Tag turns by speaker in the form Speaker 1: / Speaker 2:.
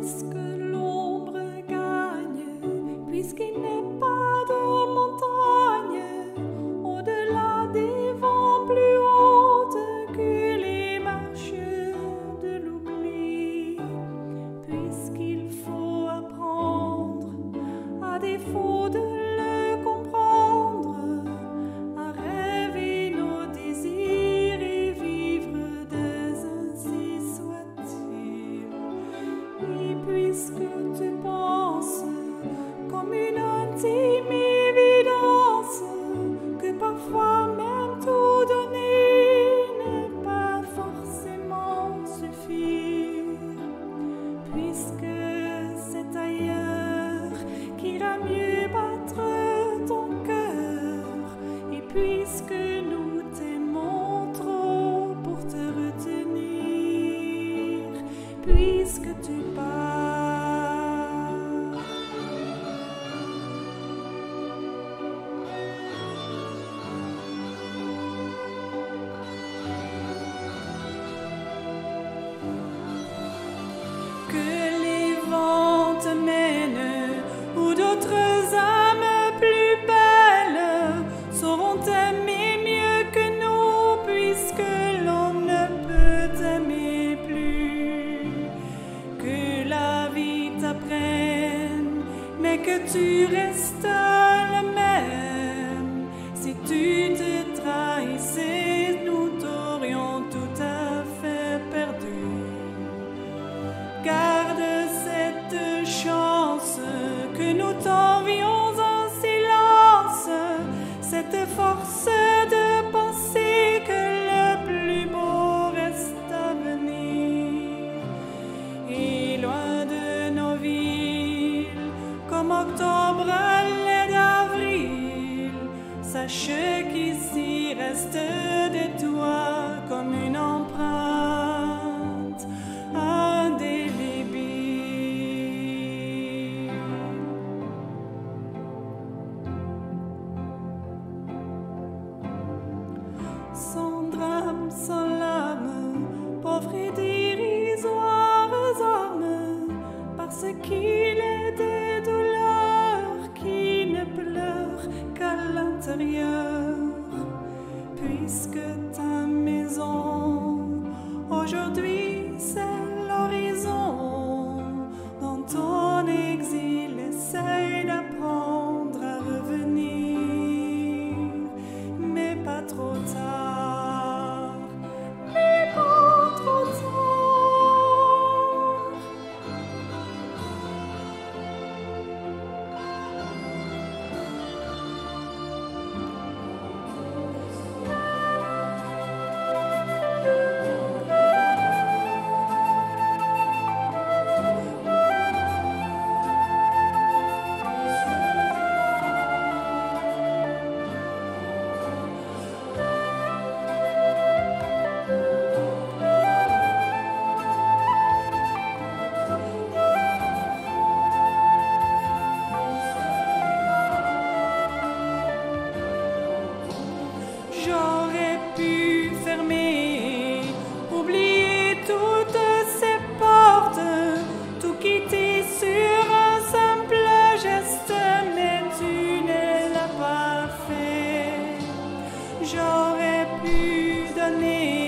Speaker 1: puisque l'ombre gagne, puisqu'il n'est pas puisque c'est ailleurs qu'il a mieux battre ton cœur, et puisque nous t'aimons trop pour te retenir, puisque tu parles. Que tu restes le même. Si tu te trahissais, nous t'aurions tout à fait perdu. Garde cette chance que nous t'envions en silence, cette force sache qu'ici reste de toi comme une empreinte indélébile. Sans drame, sans lame, pauvre et dérisoires armes, parce qu'il est aujourd'hui J'aurais pu fermer, oublier toutes ces portes, tout quitter sur un simple geste, mais tu ne l'as pas fait. J'aurais pu donner